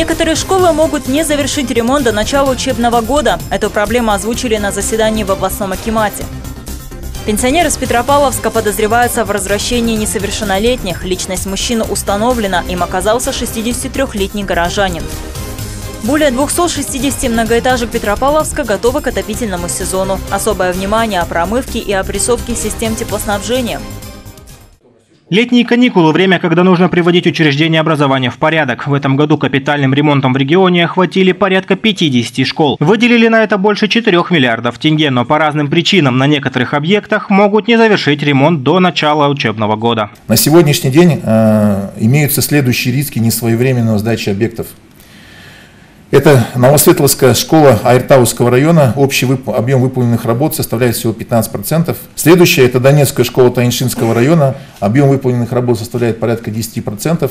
Некоторые школы могут не завершить ремонт до начала учебного года. Эту проблему озвучили на заседании в областном Акимате. Пенсионер из Петропавловска подозревается в возвращении несовершеннолетних. Личность мужчины установлена, им оказался 63-летний горожанин. Более 260 многоэтажек Петропавловска готовы к отопительному сезону. Особое внимание о промывке и опрессовке систем теплоснабжения. Летние каникулы – время, когда нужно приводить учреждения образования в порядок. В этом году капитальным ремонтом в регионе охватили порядка 50 школ. Выделили на это больше 4 миллиардов тенге, но по разным причинам на некоторых объектах могут не завершить ремонт до начала учебного года. На сегодняшний день э, имеются следующие риски несвоевременного сдачи объектов это Новосветловская школа Айртауского района. Общий вып... объем выполненных работ составляет всего 15%. Следующая это Донецкая школа Таиншинского района. Объем выполненных работ составляет порядка 10%.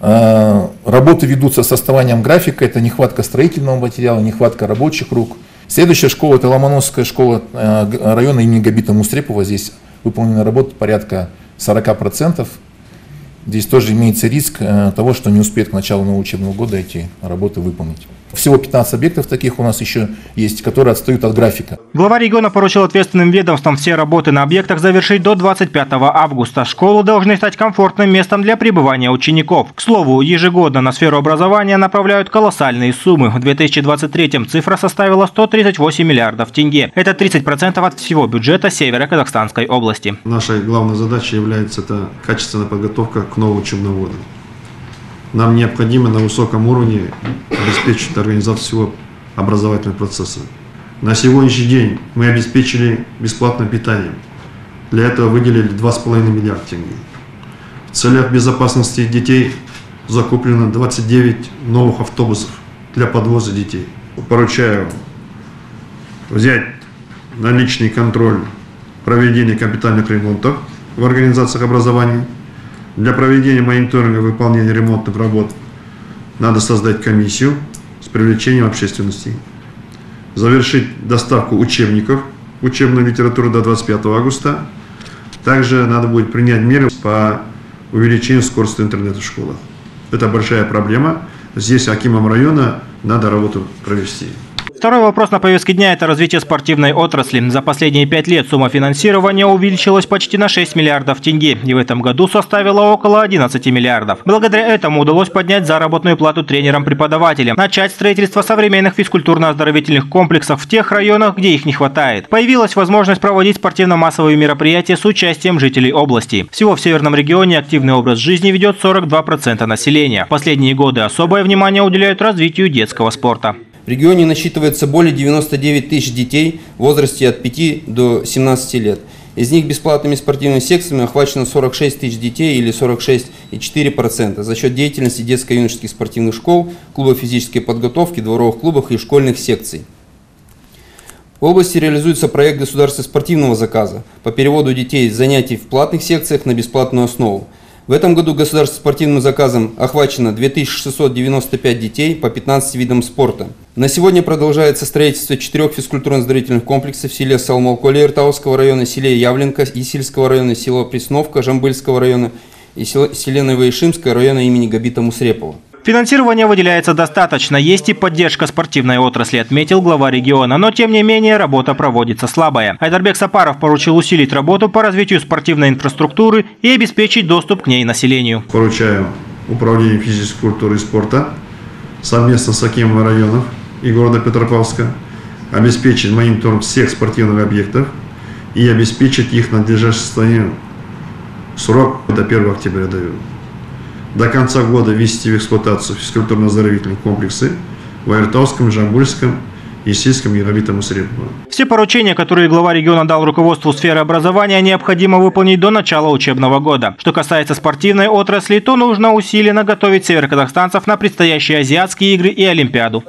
А, работы ведутся с оставанием графика. Это нехватка строительного материала, нехватка рабочих рук. Следующая школа это Ломоносская школа а, района имени Габита Мустрепова. Здесь выполнена работа порядка 40%. Здесь тоже имеется риск э, того, что не успеет к началу нового учебного года эти работы выполнить. Всего 15 объектов таких у нас еще есть, которые отстают от графика. Глава региона поручил ответственным ведомствам все работы на объектах завершить до 25 августа. Школы должны стать комфортным местом для пребывания учеников. К слову, ежегодно на сферу образования направляют колоссальные суммы. В 2023 цифра составила 138 миллиардов тенге. Это 30% от всего бюджета Северо-Казахстанской области. Нашей главной задачей является это качественная подготовка к новому учебному году. Нам необходимо на высоком уровне обеспечить организацию всего образовательного процесса. На сегодняшний день мы обеспечили бесплатное питание. Для этого выделили 2,5 миллиарда тенге. В целях безопасности детей закуплено 29 новых автобусов для подвоза детей. Поручаю взять на личный контроль проведение капитальных ремонтов в организациях образования – для проведения мониторинга выполнения ремонтных работ надо создать комиссию с привлечением общественности, завершить доставку учебников, учебной литературы до 25 августа. Также надо будет принять меры по увеличению скорости интернета в школах. Это большая проблема. Здесь Акимом района надо работу провести. Второй вопрос на повестке дня – это развитие спортивной отрасли. За последние пять лет сумма финансирования увеличилась почти на 6 миллиардов тенге и в этом году составила около 11 миллиардов. Благодаря этому удалось поднять заработную плату тренерам-преподавателям, начать строительство современных физкультурно-оздоровительных комплексов в тех районах, где их не хватает. Появилась возможность проводить спортивно-массовые мероприятия с участием жителей области. Всего в северном регионе активный образ жизни ведет 42% населения. В последние годы особое внимание уделяют развитию детского спорта. В регионе насчитывается более 99 тысяч детей в возрасте от 5 до 17 лет. Из них бесплатными спортивными секциями охвачено 46 тысяч детей или 46,4% за счет деятельности детско-юношеских спортивных школ, клубов физической подготовки, дворовых клубов и школьных секций. В области реализуется проект государственного спортивного заказа по переводу детей с занятий в платных секциях на бесплатную основу. В этом году государственным спортивным заказом охвачено 2695 детей по 15 видам спорта. На сегодня продолжается строительство четырех физкультурно-оздоровительных комплексов в селе Салмалколе Иртауского района, селе Явленка Исильского района, село Пресновка Жамбыльского района и селе Новоишимское района имени Габита Мусрепова. Финансирования выделяется достаточно, есть и поддержка спортивной отрасли, отметил глава региона. Но тем не менее работа проводится слабая. Айдарбек Сапаров поручил усилить работу по развитию спортивной инфраструктуры и обеспечить доступ к ней населению. Поручаю управлению физической культуры и спорта совместно с Акимом районов и города Петропавловска обеспечить мониторинг всех спортивных объектов и обеспечить их надлежащее состояние срок до 1 октября даю до конца года ввести в эксплуатацию физкультурно-оздоровительные комплексы в Айртовском, Жамбульском, Есильском, Яровитом и Среднем. Все поручения, которые глава региона дал руководству сферы образования, необходимо выполнить до начала учебного года. Что касается спортивной отрасли, то нужно усиленно готовить североказахстанцев на предстоящие азиатские игры и Олимпиаду.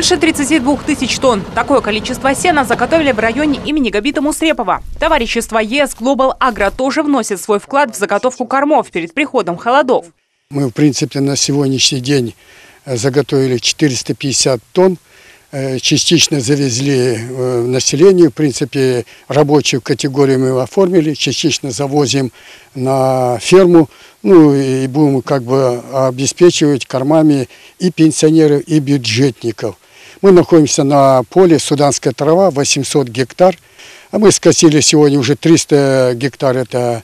Больше 32 тысяч тонн. Такое количество сена заготовили в районе имени Габита Мусрепова. Товарищество ЕС Global Agro тоже вносит свой вклад в заготовку кормов перед приходом холодов. Мы, в принципе, на сегодняшний день э, заготовили 450 тонн. Э, частично завезли э, население, в принципе, рабочую категорию мы оформили, частично завозим на ферму, ну и будем как бы обеспечивать кормами и пенсионеров, и бюджетников. Мы находимся на поле Суданская трава, 800 гектар, а мы скосили сегодня уже 300 гектар, это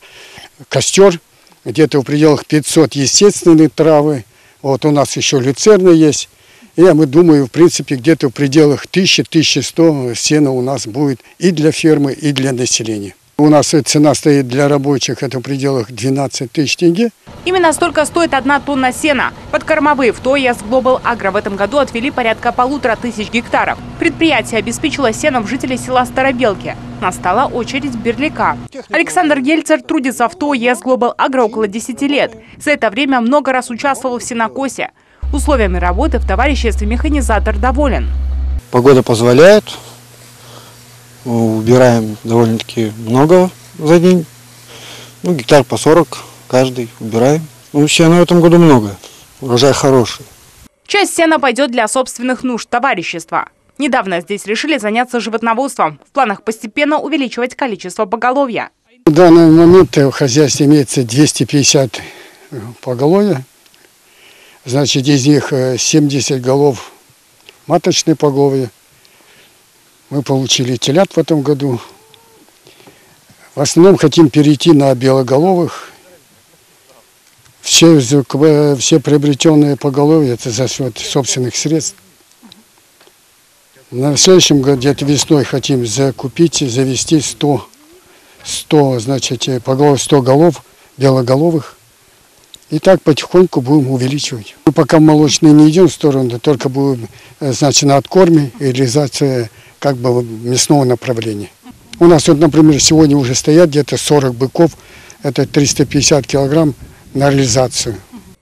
костер, где-то в пределах 500 естественные травы. Вот у нас еще люцерна есть. И мы думаю, в принципе, где-то в пределах 1000-1100 сена у нас будет и для фермы, и для населения. У нас цена стоит для рабочих, это в пределах 12 тысяч тенге. Именно столько стоит одна тонна сена. Под кормовые в ТОЯС Global Agro в этом году отвели порядка полутора тысяч гектаров. Предприятие обеспечило сеном жителей села Старобелки. Настала очередь Берлика. Александр Гельцер трудится в ТОЯС Global Agro около 10 лет. За это время много раз участвовал в сенокосе. Условиями работы в товариществе механизатор доволен. Погода позволяет, убираем довольно-таки много за день. Ну, гектар по 40 каждый убираем. Ну, сена в этом году много. Урожай хороший. Часть сена пойдет для собственных нужд товарищества. Недавно здесь решили заняться животноводством. В планах постепенно увеличивать количество поголовья. В данный момент в хозяйстве имеется 250 поголовья. Значит, из них 70 голов маточные поголовья, мы получили телят в этом году. В основном хотим перейти на белоголовых. Все, все приобретенные поголовья это за счет собственных средств. На следующем году, где-то весной, хотим закупить, завести 100, 100 значит, поголов, 100 голов белоголовых. И так потихоньку будем увеличивать. Мы пока молочные не идем в сторону, только будем, э, значит, на откорме и реализация как бы мясного направления. У нас вот, например, сегодня уже стоят где-то 40 быков, это 350 килограмм на реализацию.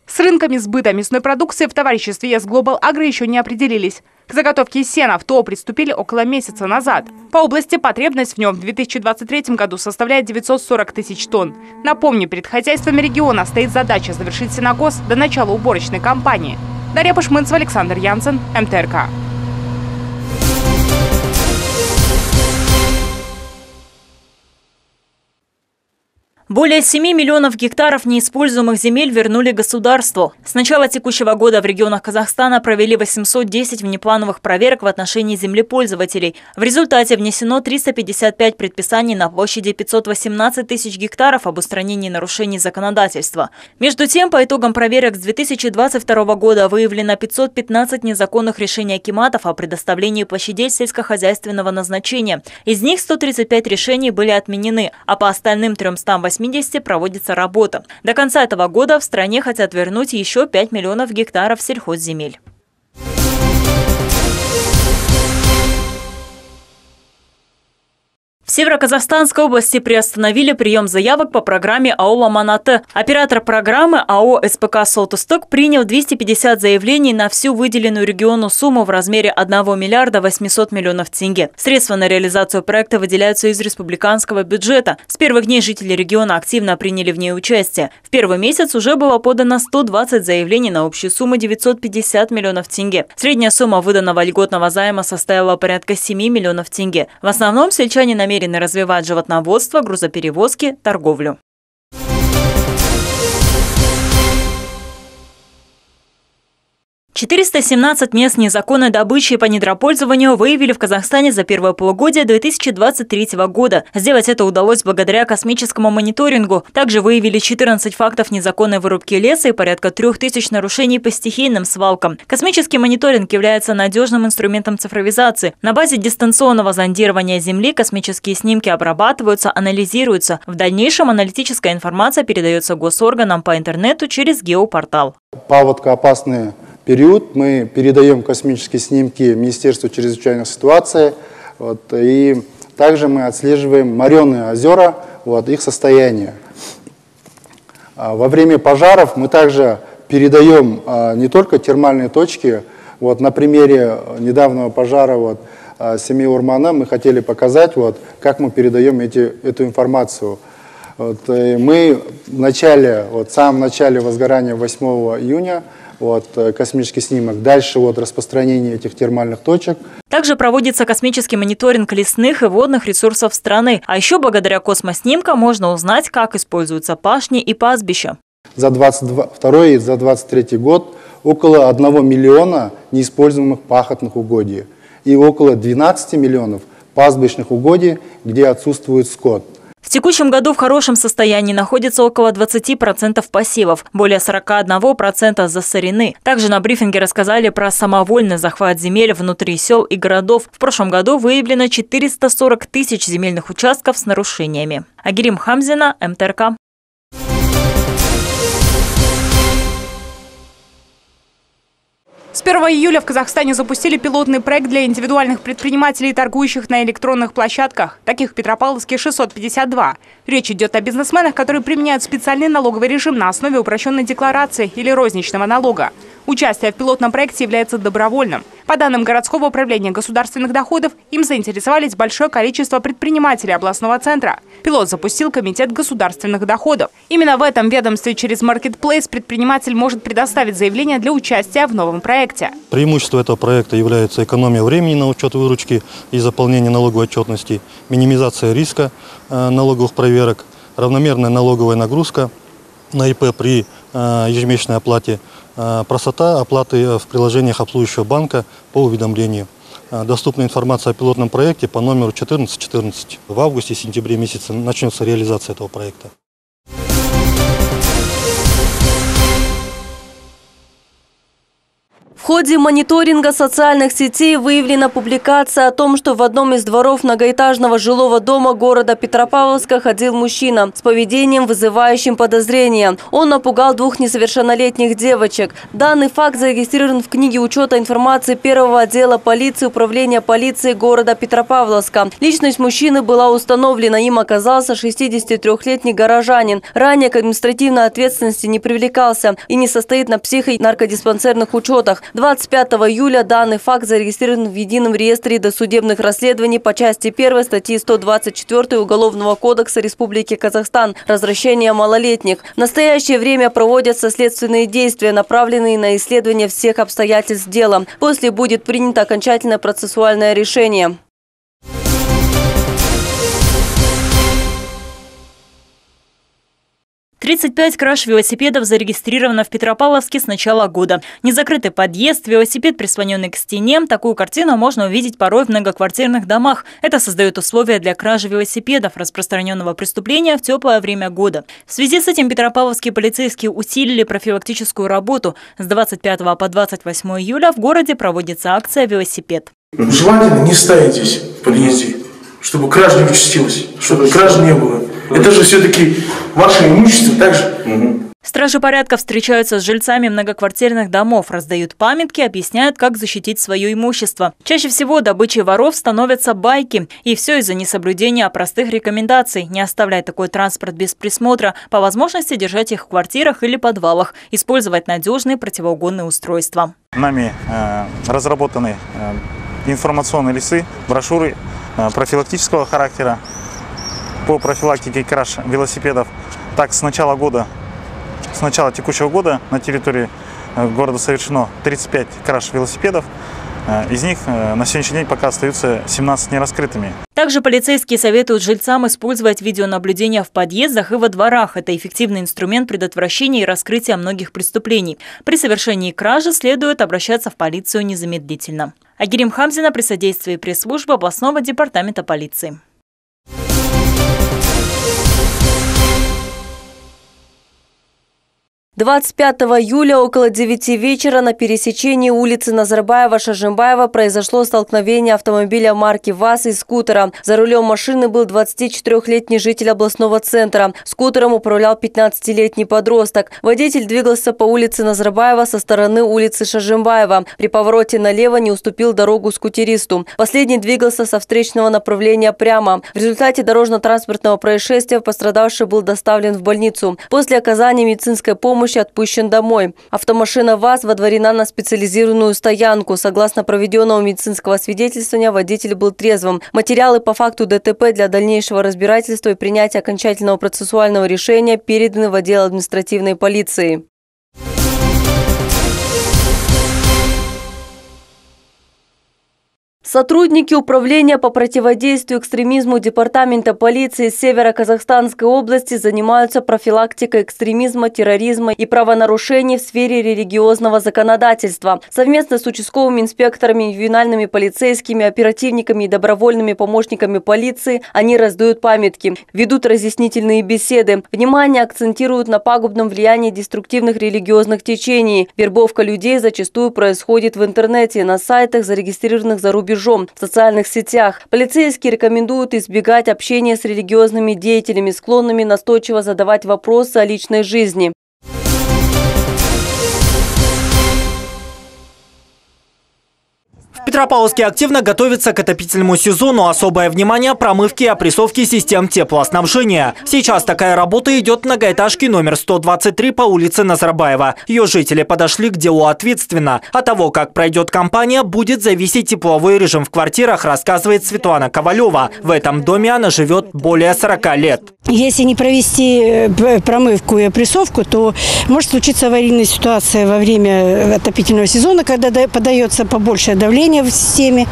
С рынками сбыта мясной продукции в товариществе ЕС Global Agro еще не определились. К заготовке сена в ТО приступили около месяца назад. По области потребность в нем в 2023 году составляет 940 тысяч тонн. Напомню, перед хозяйствами региона стоит задача завершить сенокос до начала уборочной кампании. Дарья Пашмынцева, Александр Янсен, МТРК. Более 7 миллионов гектаров неиспользуемых земель вернули государству. С начала текущего года в регионах Казахстана провели 810 внеплановых проверок в отношении землепользователей. В результате внесено 355 предписаний на площади 518 тысяч гектаров об устранении нарушений законодательства. Между тем, по итогам проверок с 2022 года выявлено 515 незаконных решений акиматов о предоставлении площадей сельскохозяйственного назначения. Из них 135 решений были отменены, а по остальным 380 80 проводится работа. До конца этого года в стране хотят вернуть еще 5 миллионов гектаров сельхозземель. Североказахстанской области приостановили прием заявок по программе АО «Ламанаты». Оператор программы АО «СПК Солтусток» принял 250 заявлений на всю выделенную региону сумму в размере 1 миллиарда 800 миллионов тенге. Средства на реализацию проекта выделяются из республиканского бюджета. С первых дней жители региона активно приняли в ней участие. В первый месяц уже было подано 120 заявлений на общую сумму 950 миллионов тенге. Средняя сумма выданного льготного займа составила порядка 7 миллионов тенге. В основном сельчане намерены намерены развивать животноводство, грузоперевозки, торговлю. 417 мест незаконной добычи по недропользованию выявили в Казахстане за первое полугодие 2023 года. Сделать это удалось благодаря космическому мониторингу. Также выявили 14 фактов незаконной вырубки леса и порядка 3000 нарушений по стихийным свалкам. Космический мониторинг является надежным инструментом цифровизации. На базе дистанционного зондирования Земли космические снимки обрабатываются, анализируются. В дальнейшем аналитическая информация передается госорганам по интернету через геопортал. Паводка опасные период мы передаем космические снимки Министерству чрезвычайных ситуаций. Вот, и также мы отслеживаем мореные озера, вот, их состояние. А во время пожаров мы также передаем а, не только термальные точки, Вот на примере недавнего пожара вот, семьи Урмана мы хотели показать, вот, как мы передаем эти, эту информацию. Вот, мы в начале, вот, в самом начале возгорания 8 июня вот, э, космический снимок. Дальше вот распространение этих термальных точек. Также проводится космический мониторинг лесных и водных ресурсов страны. А еще благодаря космоснимкам можно узнать, как используются пашни и пастбища. За 22 и за 23 год около 1 миллиона неиспользуемых пахотных угодий и около 12 миллионов пастбищных угодий, где отсутствует скот. В текущем году в хорошем состоянии находится около 20% посевов, более 41% засорены. Также на брифинге рассказали про самовольный захват земель внутри сел и городов. В прошлом году выявлено 440 тысяч земельных участков с нарушениями. Агирим Хамзина, МТРК. С 1 июля в Казахстане запустили пилотный проект для индивидуальных предпринимателей, торгующих на электронных площадках. Таких в Петропавловске 652. Речь идет о бизнесменах, которые применяют специальный налоговый режим на основе упрощенной декларации или розничного налога. Участие в пилотном проекте является добровольным. По данным городского управления государственных доходов, им заинтересовались большое количество предпринимателей областного центра. Пилот запустил Комитет государственных доходов. Именно в этом ведомстве через Marketplace предприниматель может предоставить заявление для участия в новом проекте. Преимущество этого проекта является экономия времени на учет выручки и заполнение налоговой отчетности, минимизация риска э, налоговых проверок, равномерная налоговая нагрузка на ИП при э, ежемесячной оплате – простота оплаты в приложениях обслуживающего банка по уведомлению. Э, доступна информация о пилотном проекте по номеру 1414. В августе-сентябре месяце начнется реализация этого проекта. В ходе мониторинга социальных сетей выявлена публикация о том, что в одном из дворов многоэтажного жилого дома города Петропавловска ходил мужчина с поведением, вызывающим подозрения. Он напугал двух несовершеннолетних девочек. Данный факт зарегистрирован в книге учета информации первого отдела полиции Управления полиции города Петропавловска. Личность мужчины была установлена. Им оказался 63-летний горожанин. Ранее к административной ответственности не привлекался и не состоит на психо- и наркодиспансерных учетах. 25 июля данный факт зарегистрирован в Едином реестре досудебных расследований по части 1 статьи 124 Уголовного кодекса Республики Казахстан «Развращение малолетних». В настоящее время проводятся следственные действия, направленные на исследование всех обстоятельств дела. После будет принято окончательное процессуальное решение. 35 краж велосипедов зарегистрировано в Петропавловске с начала года. Незакрытый подъезд, велосипед, прислоненный к стене. Такую картину можно увидеть порой в многоквартирных домах. Это создает условия для кражи велосипедов, распространенного преступления в теплое время года. В связи с этим петропавловские полицейские усилили профилактическую работу. С 25 по 28 июля в городе проводится акция «Велосипед». Желательно не ставить здесь в подъезде, чтобы краж не участилась, чтобы краж не было. Это же все-таки ваше имущество также. Угу. Стражи порядка встречаются с жильцами многоквартирных домов, раздают памятки, объясняют, как защитить свое имущество. Чаще всего добычей воров становятся байки. И все из-за несоблюдения простых рекомендаций. Не оставлять такой транспорт без присмотра, по возможности держать их в квартирах или подвалах, использовать надежные противоугонные устройства. Нами э, разработаны э, информационные листы, брошюры э, профилактического характера, по профилактике краж велосипедов. Так, с начала года, с начала текущего года на территории э, города совершено 35 краж велосипедов. Э, из них э, на сегодняшний день пока остаются 17 нераскрытыми. Также полицейские советуют жильцам использовать видеонаблюдение в подъездах и во дворах. Это эффективный инструмент предотвращения и раскрытия многих преступлений. При совершении кражи следует обращаться в полицию незамедлительно. Агирим Хамзина при содействии пресс-службы областного департамента полиции. 25 июля около 9 вечера на пересечении улицы Назарбаева-Шажимбаева произошло столкновение автомобиля марки ВАЗ и скутера. За рулем машины был 24-летний житель областного центра. Скутером управлял 15-летний подросток. Водитель двигался по улице Назарбаева со стороны улицы Шажимбаева. При повороте налево не уступил дорогу скутеристу. Последний двигался со встречного направления прямо. В результате дорожно-транспортного происшествия пострадавший был доставлен в больницу. После оказания медицинской помощи помощи отпущен домой. Автомашина ВАЗ водворена на специализированную стоянку. Согласно проведенного медицинского свидетельствования, водитель был трезвым. Материалы по факту ДТП для дальнейшего разбирательства и принятия окончательного процессуального решения переданы в отдел административной полиции. Сотрудники Управления по противодействию экстремизму Департамента полиции Северо-Казахстанской области занимаются профилактикой экстремизма, терроризма и правонарушений в сфере религиозного законодательства. Совместно с участковыми инспекторами, ювенальными полицейскими, оперативниками и добровольными помощниками полиции они раздают памятки, ведут разъяснительные беседы. Внимание акцентируют на пагубном влиянии деструктивных религиозных течений. Вербовка людей зачастую происходит в интернете, на сайтах, зарегистрированных за рубежом рубежом в социальных сетях. Полицейские рекомендуют избегать общения с религиозными деятелями, склонными настойчиво задавать вопросы о личной жизни. Петропавловске активно готовится к отопительному сезону. Особое внимание промывки и опрессовки систем теплоснабжения. Сейчас такая работа идет в многоэтажке номер 123 по улице Назарбаева. Ее жители подошли к делу ответственно. От того, как пройдет кампания, будет зависеть тепловой режим в квартирах, рассказывает Светлана Ковалева. В этом доме она живет более 40 лет. Если не провести э, промывку и опрессовку, то может случиться аварийная ситуация во время отопительного сезона, когда подается побольше давление в системе.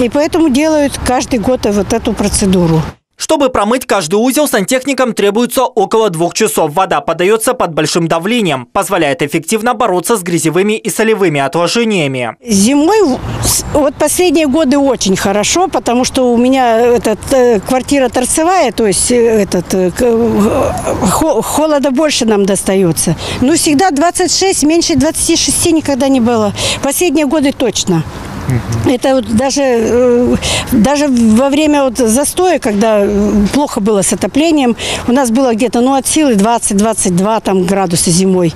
И поэтому делают каждый год вот эту процедуру. Чтобы промыть каждый узел, сантехникам требуется около двух часов. Вода подается под большим давлением, позволяет эффективно бороться с грязевыми и солевыми отложениями. Зимой, вот последние годы очень хорошо, потому что у меня этот, э, квартира торцевая, то есть э, этот, э, холода больше нам достается. Но всегда 26, меньше 26 никогда не было. Последние годы точно. Это вот даже, э, даже во время вот застоя, когда плохо было с отоплением, у нас было где-то ну, от силы 20-22 там, градуса зимой.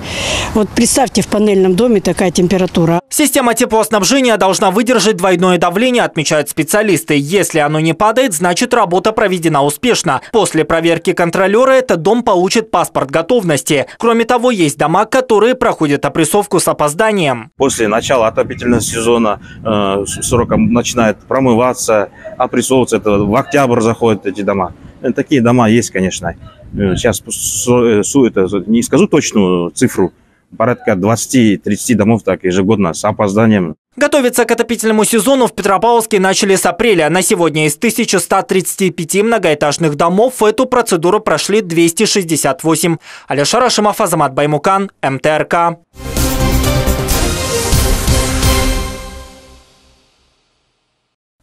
Вот представьте, в панельном доме такая температура. Система теплоснабжения должна выдержать двойное давление, отмечают специалисты. Если оно не падает, значит работа проведена успешно. После проверки контролера этот дом получит паспорт готовности. Кроме того, есть дома, которые проходят опрессовку с опозданием. После начала отопительного сезона э, сроком начинает промываться, опрессовываться. Это в октябрь заходят эти дома. Э, такие дома есть, конечно. Э, сейчас это, не скажу точную цифру, порядка 20-30 домов так ежегодно с опозданием. Готовиться к отопительному сезону в Петропавловске начали с апреля. На сегодня из 1135 многоэтажных домов эту процедуру прошли 268. Алеша Рашимов, Азамат Баймукан, МТРК.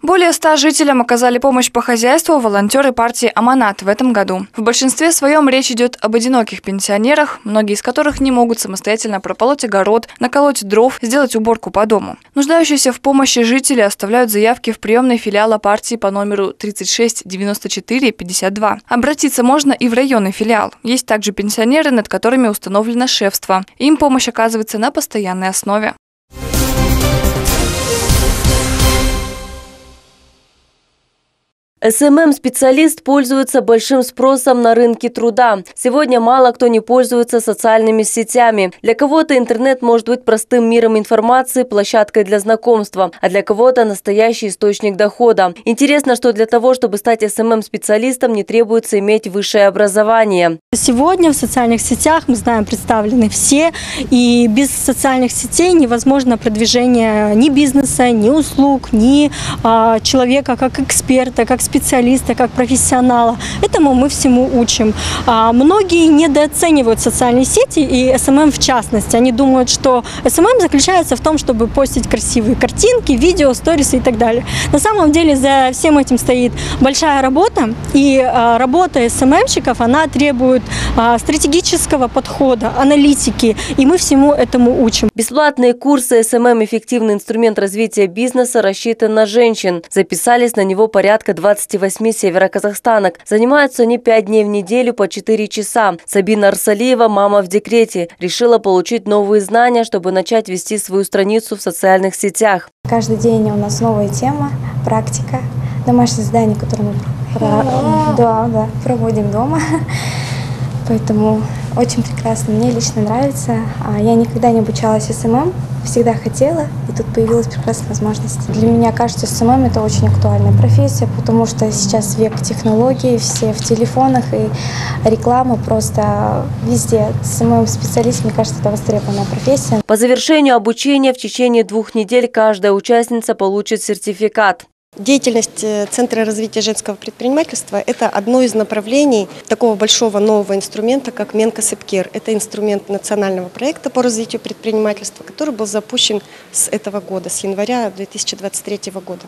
Более ста жителям оказали помощь по хозяйству волонтеры партии «Аманат» в этом году. В большинстве своем речь идет об одиноких пенсионерах, многие из которых не могут самостоятельно прополоть огород, наколоть дров, сделать уборку по дому. Нуждающиеся в помощи жители оставляют заявки в приемной филиала партии по номеру 36 94 52. Обратиться можно и в районный филиал. Есть также пенсионеры, над которыми установлено шефство. Им помощь оказывается на постоянной основе. SMM-специалист пользуется большим спросом на рынке труда. Сегодня мало кто не пользуется социальными сетями. Для кого-то интернет может быть простым миром информации, площадкой для знакомства, а для кого-то настоящий источник дохода. Интересно, что для того, чтобы стать SMM-специалистом, не требуется иметь высшее образование. Сегодня в социальных сетях, мы знаем, представлены все, и без социальных сетей невозможно продвижение ни бизнеса, ни услуг, ни а, человека как эксперта, как специалиста, как профессионала. Этому мы всему учим. А многие недооценивают социальные сети и SMM в частности. Они думают, что SMM заключается в том, чтобы постить красивые картинки, видео, сторисы и так далее. На самом деле за всем этим стоит большая работа, и а, работа SMM щиков, она требует а, стратегического подхода, аналитики, и мы всему этому учим. Бесплатные курсы SMM «Эффективный инструмент развития бизнеса» рассчитан на женщин. Записались на него порядка 20 28 североказахстанок. Занимаются они 5 дней в неделю по 4 часа. Сабина Арсалиева, мама в декрете, решила получить новые знания, чтобы начать вести свою страницу в социальных сетях. Каждый день у нас новая тема, практика, домашнее задание, которое мы про... да, да, проводим дома. Поэтому очень прекрасно. Мне лично нравится. А я никогда не обучалась SMM, всегда хотела, и тут появилась прекрасная возможность. Для меня кажется, SMM это очень актуальная профессия, потому что сейчас век технологий, все в телефонах, и реклама просто везде. SMM-специалист, мне кажется, это востребованная профессия. По завершению обучения в течение двух недель каждая участница получит сертификат. Деятельность э, Центра развития женского предпринимательства – это одно из направлений такого большого нового инструмента, как Мен кәсіпкер. Это инструмент национального проекта по развитию предпринимательства, который был запущен с этого года, с января 2023 года.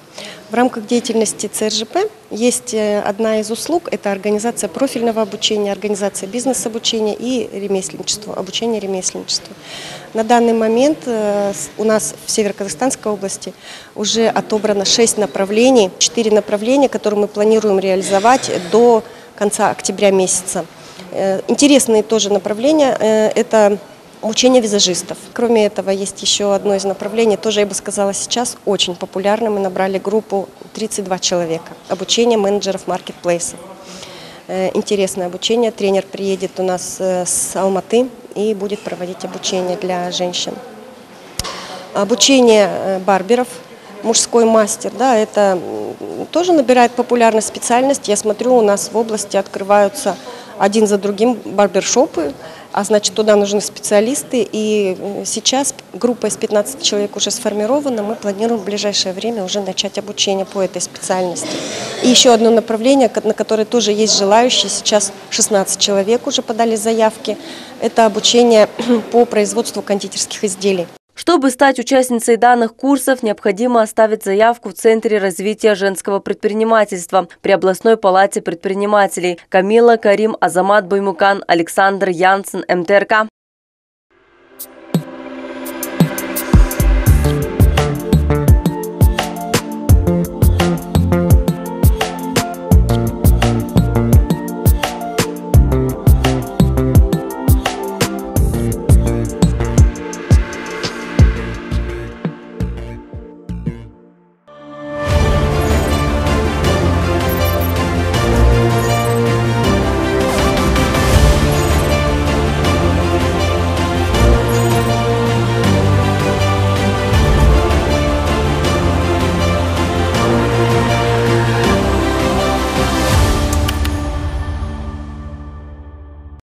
В рамках деятельности ЦРЖП есть э, одна из услуг – это организация профильного обучения, организация бизнес-обучения и ремесленничество, обучение ремесленничеству. На данный момент э, у нас в Северо-Казахстанской области уже отобрано 6 направлений, 4 направления, которые мы планируем реализовать до конца октября месяца. Э, интересные тоже направления э, – это обучение визажистов. Кроме этого, есть еще одно из направлений, тоже, я бы сказала, сейчас очень популярно. Мы набрали группу 32 человека. Обучение менеджеров маркетплейсов. Интересное обучение. Тренер приедет у нас с Алматы, и будет проводить обучение для женщин. Обучение э, барберов, мужской мастер, да, это тоже набирает популярность специальность. Я смотрю, у нас в области открываются один за другим барбершопы, а значит, туда нужны специалисты. И сейчас группа из 15 человек уже сформирована. Мы планируем в ближайшее время уже начать обучение по этой специальности. И еще одно направление, на которое тоже есть желающие. Сейчас 16 человек уже подали заявки. Это обучение по производству кондитерских изделий. Чтобы стать участницей данных курсов, необходимо оставить заявку в Центре развития женского предпринимательства при областной палате предпринимателей. Камила, Карим, Азамат Баймукан, Александр Янсен, МТРК.